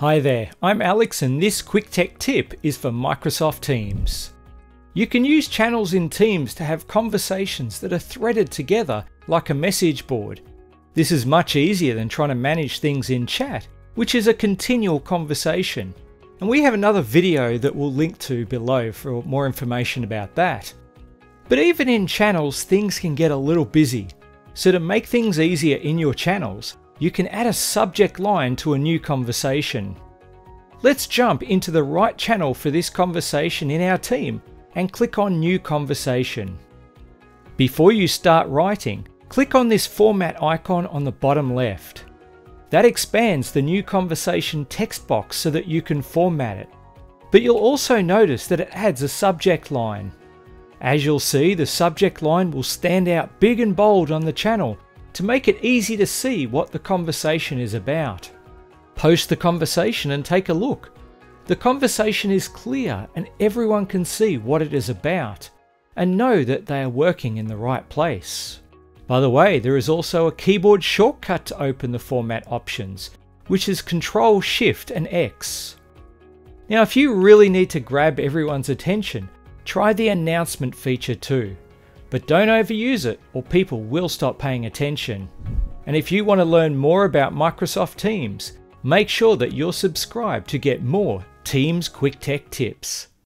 Hi there, I'm Alex and this quick tech tip is for Microsoft Teams. You can use channels in Teams to have conversations that are threaded together like a message board. This is much easier than trying to manage things in chat, which is a continual conversation. And we have another video that we'll link to below for more information about that. But even in channels, things can get a little busy. So to make things easier in your channels, you can add a subject line to a new conversation. Let's jump into the right channel for this conversation in our team and click on New Conversation. Before you start writing, click on this format icon on the bottom left. That expands the new conversation text box so that you can format it. But you'll also notice that it adds a subject line. As you'll see, the subject line will stand out big and bold on the channel to make it easy to see what the conversation is about. Post the conversation and take a look. The conversation is clear and everyone can see what it is about and know that they are working in the right place. By the way, there is also a keyboard shortcut to open the format options, which is Control Shift and X. Now if you really need to grab everyone's attention, try the announcement feature too. But don't overuse it or people will stop paying attention. And if you want to learn more about Microsoft Teams, make sure that you're subscribed to get more Teams Quick Tech tips.